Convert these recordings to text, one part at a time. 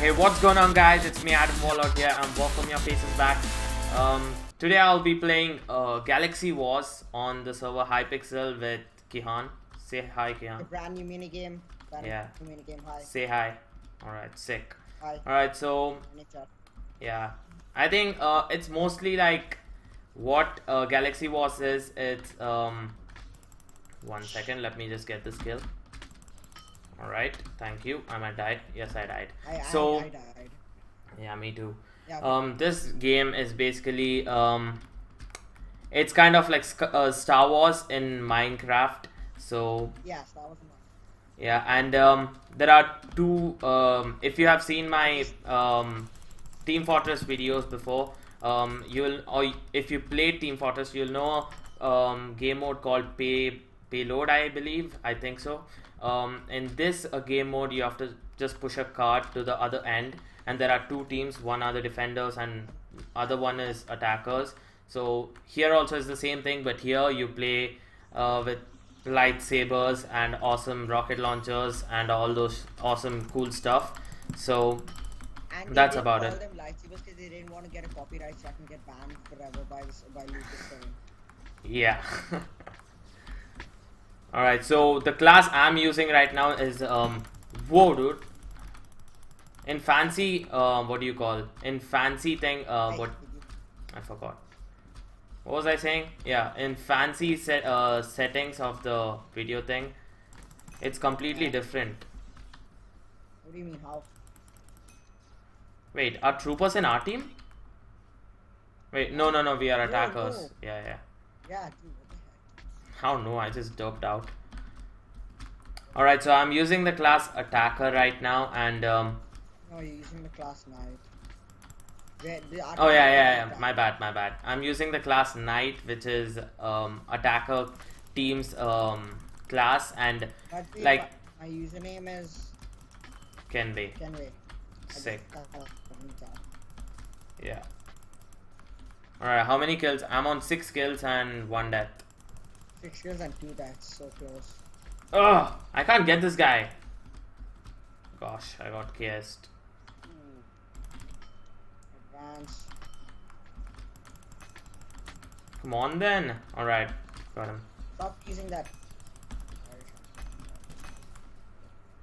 Hey, what's going on guys? It's me Adam Warlord here and welcome your faces back. Um, today I'll be playing uh, Galaxy Wars on the server Hypixel with Kihan. Say hi Kihan A brand new minigame. Brand Yeah. new minigame. Hi. Say hi. Alright, sick. Hi. Alright, so yeah. I think uh, it's mostly like what uh, Galaxy Wars is. It's um, one second, let me just get this kill. Alright, thank you. I might die. Yes, I died. I, I, So- I died. Yeah, me too. Yeah. um this game is basically um it's kind of like uh, star wars in minecraft so Yeah, that was enough. yeah and um there are two um if you have seen my um team fortress videos before um you'll or if you played team fortress you'll know um game mode called pay payload i believe i think so um in this uh, game mode you have to just push a card to the other end and there are two teams one are the defenders and other one is attackers so here also is the same thing but here you play uh, with lightsabers and awesome rocket launchers and all those awesome cool stuff so And That's about it. them lightsabers because they didn't want to get a copyright get banned forever by by. Yeah. Alright, so the class I'm using right now is um whoa dude. In fancy uh, what do you call? In fancy thing uh what I forgot. What was I saying? Yeah, in fancy set uh settings of the video thing, it's completely different. What do you mean? How? Wait, are troopers in our team? Wait, no no no, we are attackers. Yeah, yeah. Yeah, dude. Heck? How no, I just doped out. Alright, so I'm using the class attacker right now and um No, you're using the class knight. Where, oh yeah yeah, yeah my bad my bad. I'm using the class knight which is um attacker team's um class and like- my username is Kenway. Kenway. Sick. just got a mini chat. Yeah. Alright, how many kills? I'm on six kills and one death. Six kills and two deaths. So close. Ugh, I can't get this guy. Gosh, I got KS'd. Hmm. Advance. Come on then. Alright, got him. Stop using that.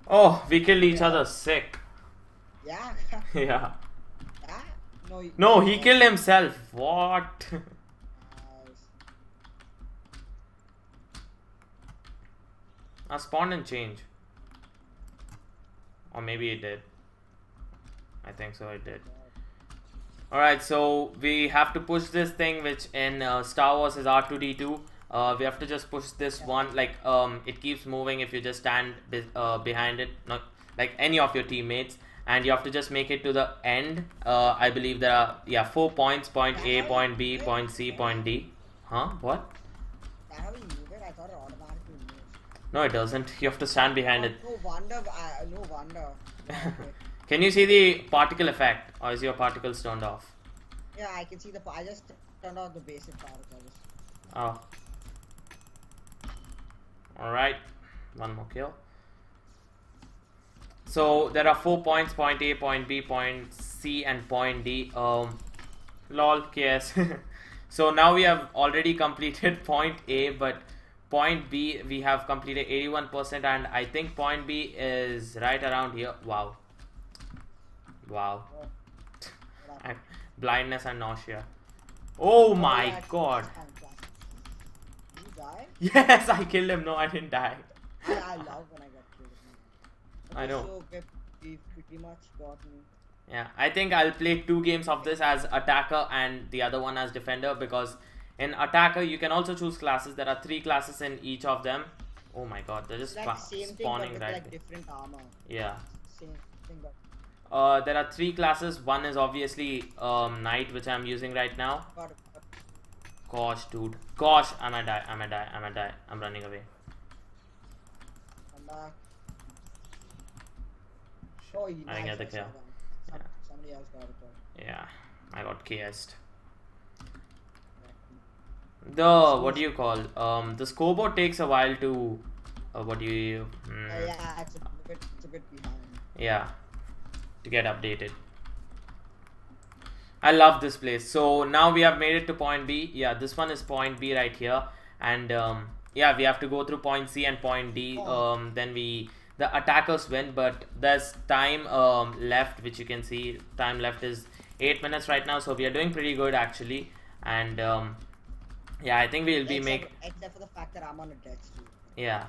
Oh, we killed each Yeah. other. Sick. Yeah. yeah. yeah. No. you- No, he killed himself. What? I spawned and change. Or maybe it did. I think so, it did. Alright, so we have to push this thing, which in uh, Star Wars is R2D2. Uh, we have to just push this one, like, um, it keeps moving if you just stand be- uh, behind it, not like any of your teammates. And you have to just make it to the end. Uh, I believe there are, yeah, four points point A, point B, point C, point D. Huh? What? That how you move it? I thought it automatically moves. No, it doesn't. You have to stand behind it. No wonder. I, no wonder. Can you see the particle effect, or is your particles turned off? yeah, I can see the. I just turned off the basic particles. Oh. Alright, one more kill. So there are four points: point A, point B, point C, and point D. Um, lol, KS. so now we have already completed point A, but point B we have completed 81%, and I think point B is right around here. Wow. Wow. I- blindness and nausea. Oh Oh, my god. class. You die? Yes, I killed him. No, I didn't die. I, love when I get killed. I know. So we've, we've pretty much gotten. Yeah, I think I'll play two games of this as attacker and the other one as defender because in attacker you can also choose classes. There are three classes in each of them. Oh my god, they're just Like same thing, spawning with right like different armor. Yeah. Same thing, but Uh, there are three classes. One is obviously um, knight, which I'm using right now. Gosh, dude. Gosh, I might die. I might die. I might die. I'm running away. come back. Oh, I didn't get the kill. Yeah. Somebody else got it though. Yeah, I got KS'd. The what do you call? Um, the scoreboard takes a while to. Uh, what do you? Uh, Mm, yeah, it's a bit, it's a bit behind. yeah. to get updated. I love this place. So now we have made it to point B. Yeah, this one is point B right here. And um, yeah, we have to go through point C and point D. Oh. Um, then we the attackers win, but there's time um, left, which you can see. Time left is eight minutes right now, so we are doing pretty good actually. And um, yeah, I think we'll be except, make except for the fact that I'm on a death streak. yeah.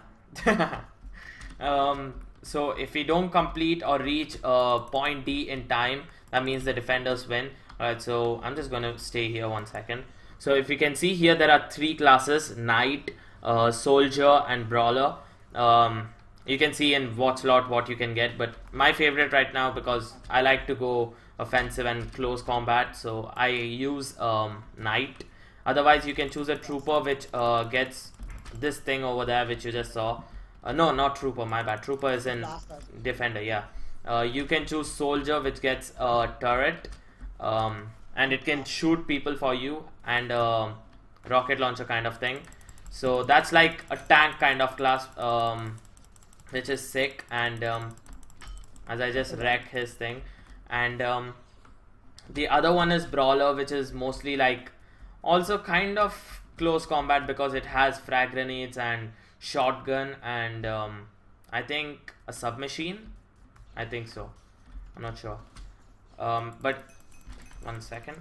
um, so if we don't complete or reach uh, point D in time, that means the defenders win. Alright, so I'm just gonna stay here one second. So if you can see here, there are three classes: Knight, uh, Soldier, and Brawler. Um, you can see in what slot what you can get, but my favorite right now because I like to go offensive and close combat, so I use um, Knight. Otherwise, you can choose a Trooper, which uh, gets this thing over there, which you just saw. Uh, no, not Trooper. My bad. Trooper is in Defender. Yeah. Uh, you can choose Soldier, which gets a turret, um, and it can shoot people for you, and um rocket launcher kind of thing. So that's like a tank kind of class, um, which is sick. And um, as I just wreck his thing, and um, the other one is Brawler, which is mostly like also kind of close combat because it has frag grenades and shotgun and um, I think a submachine. I think so. I'm not sure. Um, but one second.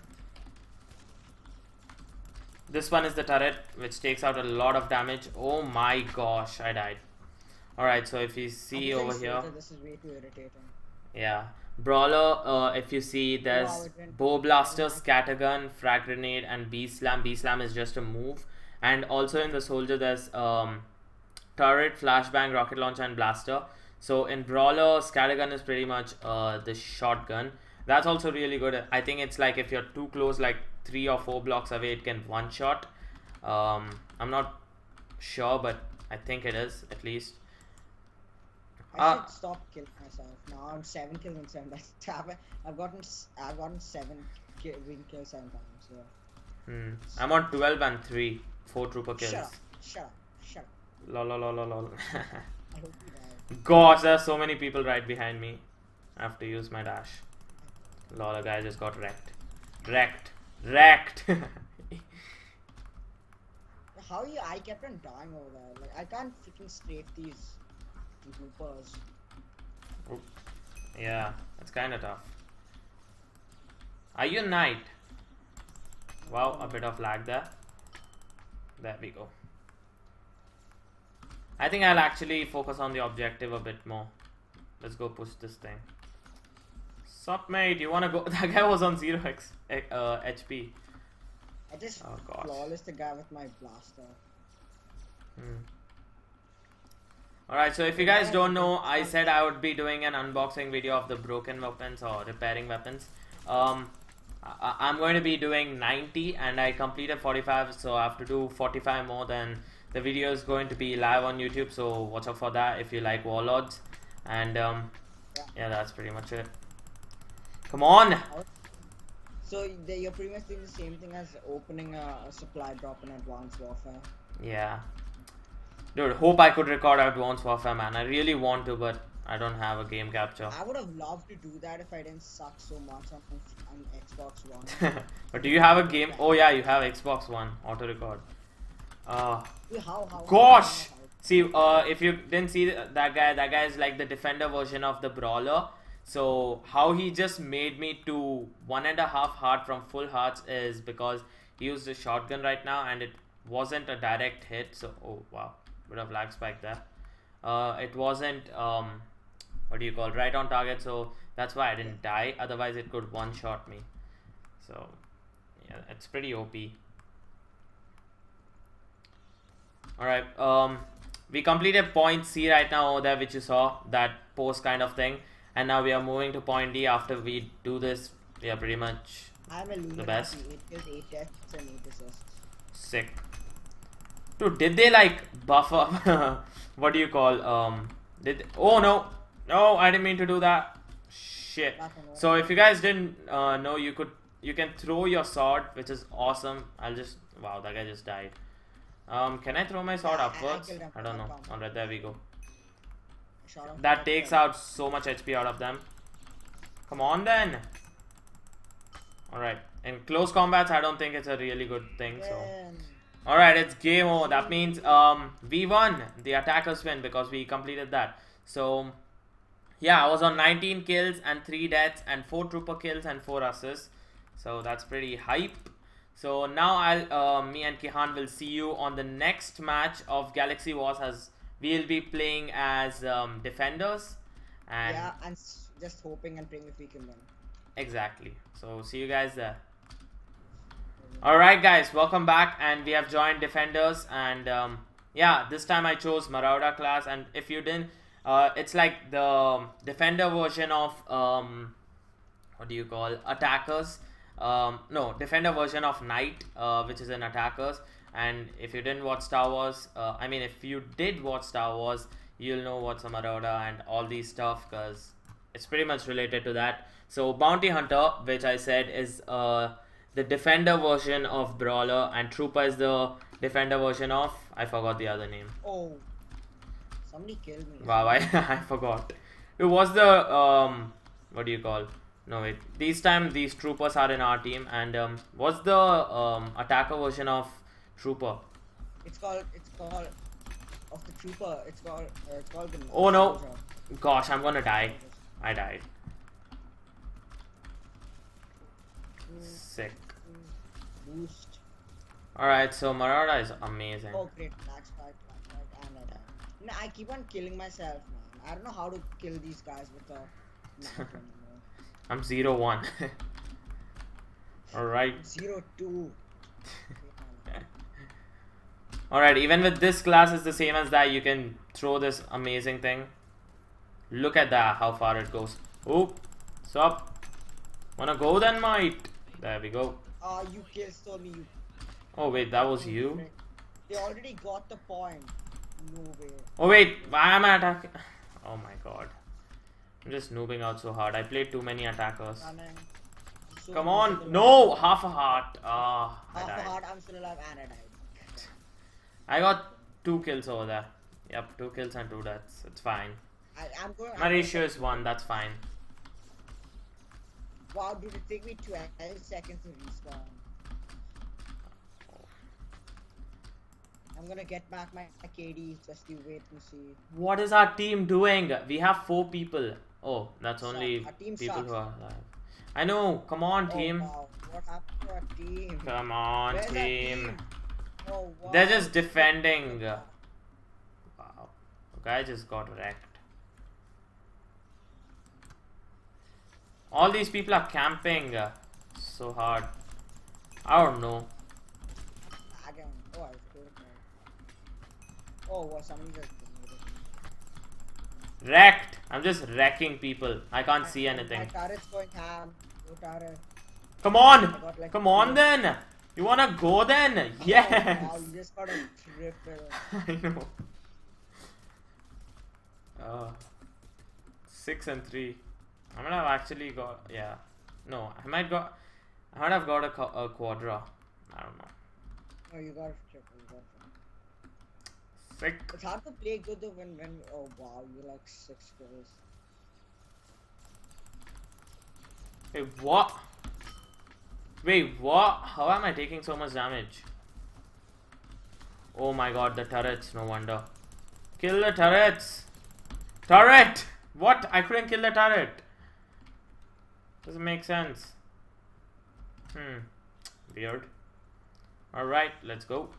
This one is the turret which takes out a lot of damage. Oh my gosh, I died. Alright, so if you see over here, This is way too irritating. yeah. Brawler, uh, if you see, there's Wow, Bow Blaster, Scattergun, Frag Grenade, and Bee Slam. Bee Slam is just a move. And also in the Soldier, there's um, Turret, Flashbang, Rocket Launcher, and Blaster. So in Brawler, Scattergun is pretty much uh, the shotgun. That's also really good. I think it's like if you're too close, like three or four blocks away, it can one shot. Um, I'm not sure, but I think it is at least. I Ah. should stop killing myself. Now I'm seven kills and seven dice. I've, gotten I've gotten seven win kills seven times. So Hmm. I'm on 12 and 3. 4 trooper kills. shut up, shut up, shut up. Lol, lol, lol, lol, lol. I hope you die. Gosh, there are so many people right behind me. I have to use my dash. Lol, a guy just got wrecked. Wrecked. Wrecked. How you? I kept on dying over there. Like I can't freaking strafe these hoopers. yeah, it's kind of tough. Are you a knight? Wow, a bit of lag there. There we go. I think I'll actually focus on the objective a bit more. Let's go push this thing. Sup, mate? You wanna go? That guy was on zero X, uh, HP. I just Oh, gosh. flawless the guy with my blaster. Hmm. Alright, so if you guys don't know, I said I would be doing an unboxing video of the broken weapons or repairing weapons. Um, I, I'm going to be doing 90 and I completed 45, so I have to do 45 more. Then the video is going to be live on YouTube, so watch out for that if you like Warlords. And um, Yeah. yeah, that's pretty much it. Come on! So you're pretty much doing the same thing as opening a supply drop in Advanced Warfare. Yeah. Dude, hope I could record Advanced Warfare, man. I really want to, but I don't have a game capture. I would have loved to do that if I didn't suck so much on, on Xbox One. but do you have a game? Oh yeah, you have Xbox One auto record. Uh, how, how, gosh. how- See, uh, if you didn't see that guy, that guy is like the defender version of the brawler. So how he just made me to one and a half heart from full hearts is because he used a shotgun right now and it wasn't a direct hit. So oh wow, bit of lag spike there. Uh, it wasn't um, what do you call right on target. So that's why I didn't die. Otherwise, it could one shot me. So yeah, it's pretty OP. Alright, um, we completed point C right now over there, which you saw, that post kind of thing. And now we are moving to point D after we do this. We are pretty much Illuminati. best. 8 kills, 8 deaths, and 8 assists. sick. Dude, did they like buff up? what do you call, um, did, oh no, no, I didn't mean to do that. Shit. So if you guys didn't uh, know, you could, you can throw your sword, which is awesome. I'll just, wow, that guy just died. Um, can I throw my sword Yeah, I- I upwards? I don't know. Alright, there we go. That takes out so much HP out of them. Come on then. Alright. In close combats, I don't think it's a really good thing. So. Alright, it's game over. That means um, we won. The attackers win because we completed that. So, yeah, I was on 19 kills and 3 deaths and 4 trooper kills and 4 assists. So, that's pretty hype. So, now I'll, uh, me and Kihan will see you on the next match of Galaxy Wars as we'll be playing as um, defenders. And yeah, and just hoping and praying if we can win. Exactly. So see you guys there. Alright guys, welcome back and we have joined Defenders and um, yeah, this time I chose Marauder class and if you didn't, uh, it's like the Defender version of, um, what do you call, Attackers. Um, no, Defender version of Knight, uh, which is in Attackers. And if you didn't watch Star Wars, uh, I mean if you did watch Star Wars, you'll know what's a Marauder and all these stuff because it's pretty much related to that. So Bounty Hunter, which I said is uh, the Defender version of Brawler, and Trooper is the Defender version of I forgot the other name. Oh, somebody killed me. Wow, I, I forgot. It was the um what do you call? No wait. This time these troopers are in our team, and um what's the um attacker version of Trooper? It's called. It's called. Of the trooper. It's called. Uh, it's called the. Oh, no. Gosh, I'm gonna die. I died. Sick. Boost. Alright, so Marauder is amazing. Oh great, max fight, max fight, and. No, I keep on killing myself, man. I don't know how to kill these guys with knife anymore. I'm zero one. Alright. Zero two. Alright, even with this class is the same as that, you can throw this amazing thing. Look at that, how far it goes. Oh, stop. Wanna go then, mate? There we go. Ah, you kill stole me. You. Oh wait, that was you? They already got the point. No way. Oh wait, why am I attacking? Oh my god. I'm just noobing out so hard. I played too many attackers. So Come on. No, half a heart. Ah, I Half a died. heart, I'm still alive and I died. I got two kills over there. Yep, two kills and two deaths. It's fine. I, I'm going. My I'm ratio going- is one, that's fine. Wow, dude, it take me 12 seconds to respawn. I'm gonna get back my KD. Just you wait and see. What is our team doing? We have four people. Oh, that's Suck. only team people sucks. who are alive. I know. Come on, Oh, team. wow. What happened to our team? Come on, Where's our team. Oh, wow. They're just defending. Wow. The guy just got wrecked. All these people are camping uh, so hard. I don't know. Again. Oh, I killed him. Oh, well, somebody just. Wrecked. I'm just wrecking people. I can't see anything. My turret's going ham. Go turret. Come on. Got, like, Come on then. You wanna go then? Oh, wow, Yes. you just got a triple. I know. Uh, six and three. I might have actually got yeah. No, I might got. I might have got a, a quadra. I don't know. Oh, you got a triple. You got. Sick. It's hard to play good though when when oh wow you like six kills. Wait, what? Wait, what? How am I taking so much damage? Oh my god, the turrets, no wonder. Kill the turrets! Turret! What? I couldn't kill the turret. Doesn't make sense. Hmm. Weird. Alright, let's go.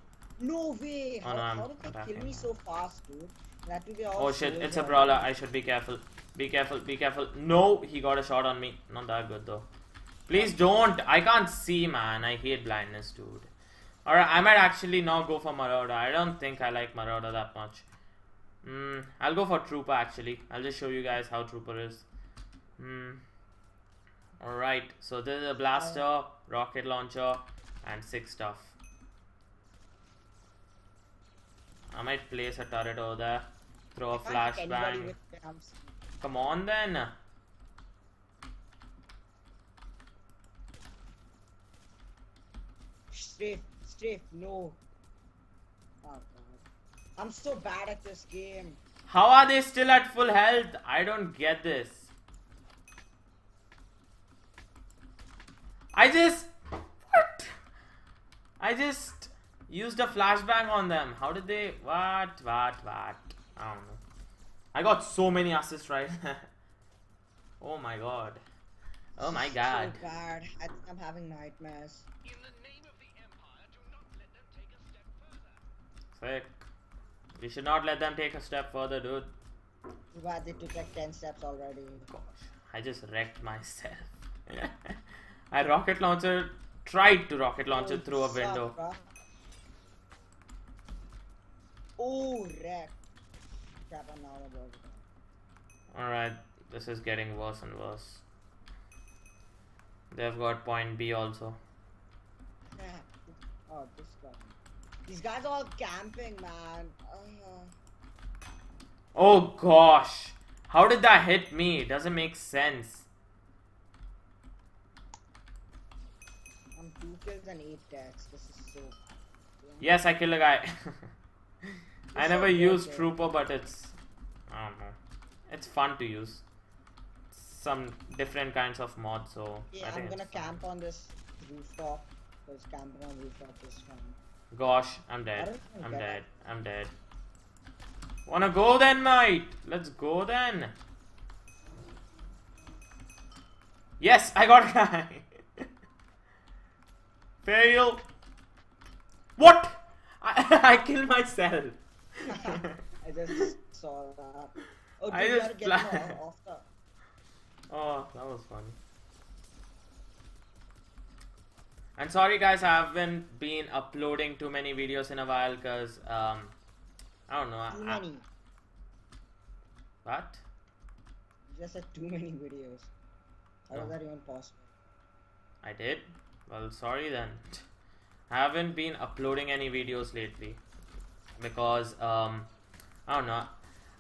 No way! Oh, How, no, I'm how did they kill me so fast, dude? That will be all Oh shit, it's a brawler. I should be careful. Be careful, be careful. No, he got a shot on me. Not that good though. Please don't. I can't see, man. I hate blindness, dude. Alright, I might actually not go for Marauder. I don't think I like Marauder that much. Hmm, I'll go for Trooper actually. I'll just show you guys how Trooper is. Hmm. Alright, so this is a blaster, rocket launcher, and six stuff. I might place a turret over there. Throw a I can't hit anybody flashbang. Come on then. Strafe, strafe, no. Oh god. I'm so bad at this game. How are they still at full health? I don't get this. I just what? I just used a flashbang on them. How did they? What? What? What? I don't know. I got so many assists right. oh my god. Oh my god. So bad. I think I'm having nightmares. In the name of the Empire, do not let them take a step further. Sick. We should not let them take a step further, dude. Too bad they took like 10 steps already. Gosh, I just wrecked myself. I rocket launcher tried to rocket launch Oh, it through a window. Oh, wreck. Crap, I'm out of burger. Alright, this is getting worse and worse. They've got point B also. Oh, this guy. These guys are all camping, man. Uh, Oh gosh! How did that hit me? It doesn't make sense. I'm two kills and eight deaths. This is so. Yes, I killed a guy. I never good, used. Trooper, but it's. I don't know. It's fun to use. Some different kinds of mods, so. Yeah, I I'm gonna fun. camp on this rooftop. Because camping on rooftop is fun. Gosh, I'm dead. I'm get dead. I'm dead. Wanna go then, mate? Let's go then. Yes, I got a guy. Fail. What? I, I killed myself. I just saw that. Oh, I just get fly- him off, off the. oh, that was funny. And sorry guys, I haven't been uploading too many videos in a while because um, I don't know. I- Too I- many. what? You just said too many videos. How No. is that even possible? I did? Well, sorry then. I haven't been uploading any videos lately because um, I don't know.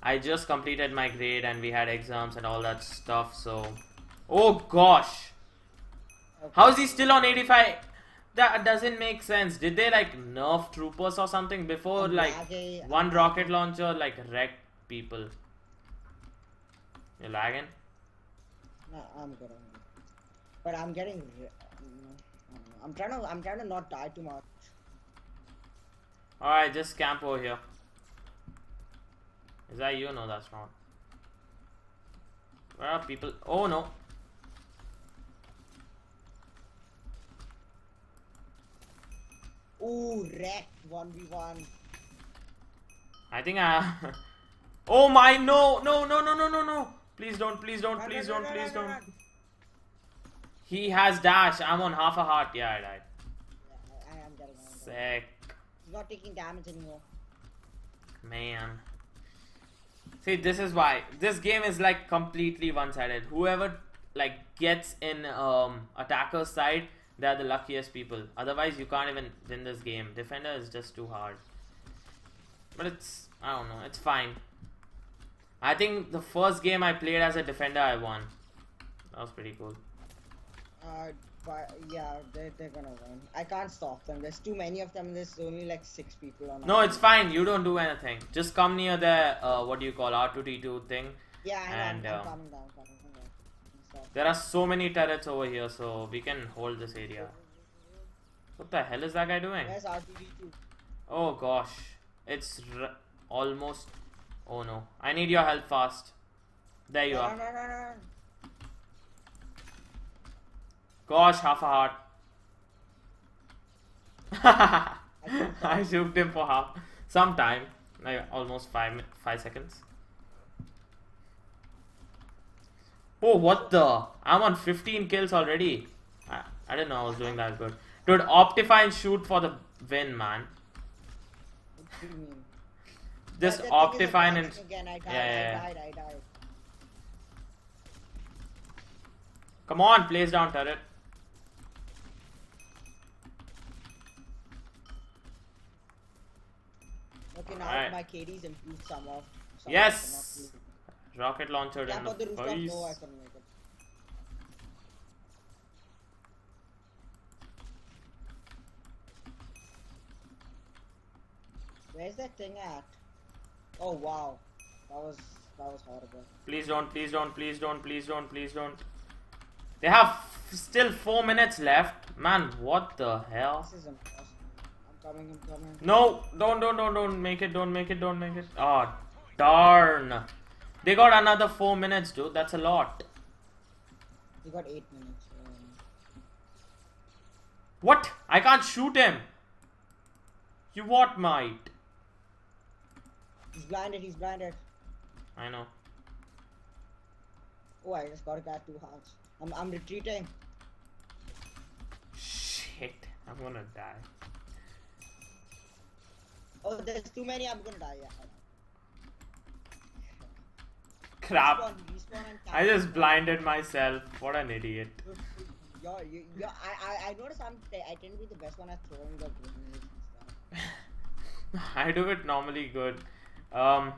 I just completed my grade and we had exams and all that stuff. So, oh gosh, Okay. how is he still on 85? That doesn't make sense. Did they like nerf troopers or something before I'm like laggy, uh, one rocket launcher like wrecked people? You're lagging? No, I'm good. I'm good. But I'm getting. Uh, I'm trying to. I'm trying to not die too much. Alright, just camp over here. Is that you? No, that's not. Where are people? Oh no. Ooh, v one. I think I. oh my no no no no no no no! Please don't please don't please don't please don't. He has dash. I'm on half a heart. Yeah, I died. Yeah, I, am getting. I am getting. Sick, He's not taking damage anymore. man. See, this is why this game is like completely one-sided. Whoever like gets in um attacker's side, they're the luckiest people. Otherwise, you can't even win this game. Defender is just too hard. But it's I don't know. It's fine. I think the first game I played as a defender, I won. That was pretty cool. Uh, but yeah, they they're gonna win. I can't stop them. There's too many of them. There's only like six people on. No, it's fine. You don't do anything. Just come near the uh, what do you call R2D2 thing. Yeah, I know. and, I'm, I'm um, coming down. Coming down. There are so many turrets over here, so we can hold this area. What the hell is that guy doing? Where's R2D2? Oh gosh, it's r- almost. Oh no, I need your help fast. There you Run, are. run, run. Gosh, half a heart. I shooked him for half some time, like almost five five seconds. Oh, what the? I'm on 15 kills already. I, I didn't know I was doing that good. Dude, Optifine shoot for the win, man. What do you mean? Just But the thing is Optifine and. Again, I died, Yeah, yeah, yeah. I died, I died. Come on, place down turret. Okay, now Alright. my KD's improved some of. Some Yes! Rocket launcher Of, in the the rooftop, face. no, I couldn't make it. Where's that thing at? Oh wow, that was that was horrible. Please don't, please don't, please don't, please don't, please don't. They have still four minutes left. Man, what the hell? This is impossible. I'm coming, I'm coming. No, don't, don't, don't, don't make it, don't make it, don't make it. Oh, darn. They got another four minutes, dude. That's a lot. You got eight minutes. Um, What? I can't shoot him. You what, mate? he's blinded, he's blinded. I know. Oh, I just got a guy two hearts. I'm, I'm retreating. Shit, I'm gonna die. Oh, there's too many, I'm gonna die. Yeah. Crap. I just blinded myself. What an idiot. I, I, I notice I'm, I tend to be the best one at throwing the grenades and stuff. I do it normally good. Um,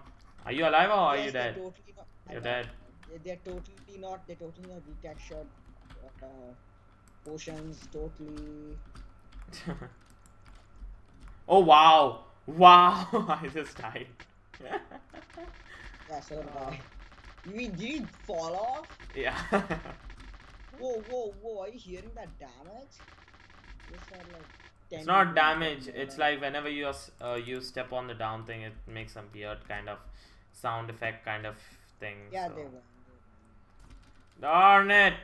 are you alive or are Yes, you dead? Totally not, You're dead. They- They're totally not. They're totally not retextured. Uh, potions totally. oh wow, wow! I just died. Yeah, so did I. You mean did you fall off? yeah. Whoa, whoa, whoa! Are you hearing that damage? Like it's not damage. It's like whenever you uh, you step on the down thing, it makes some weird kind of sound effect kind of thing. Yeah, so. they were. Darn it!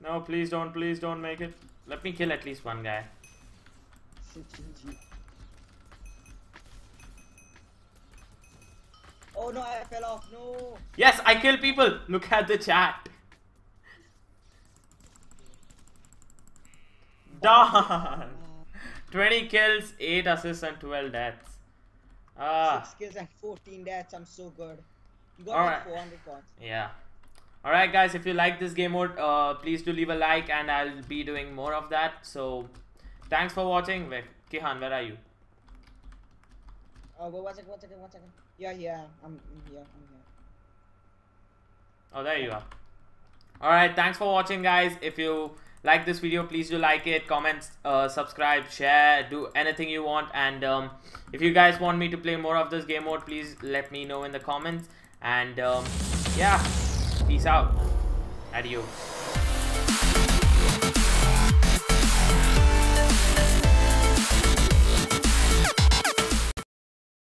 No, please don't, please don't make it. Let me kill at least one guy. GG. Oh no, I fell off. No. Yes, I kill people. Look at the chat. Darn. Uh, 20 kills, 8 assists, and 12 deaths. Ah, Six kills and 14 deaths. I'm so good. You got like 400 points. yeah. Alright, guys, if you like this game mode, uh, please do leave a like, and I'll be doing more of that. So, thanks for watching. Where- Kihan, where are you? Oh, wait, one second, one second, one second. Yeah, yeah, I'm, I'm here, I'm here. Oh, there you are. Alright, thanks for watching, guys. If you like this video, please do like it, comment, uh, subscribe, share, do anything you want. And um, if you guys want me to play more of this game mode, please let me know in the comments. And um, yeah, peace out. Adios.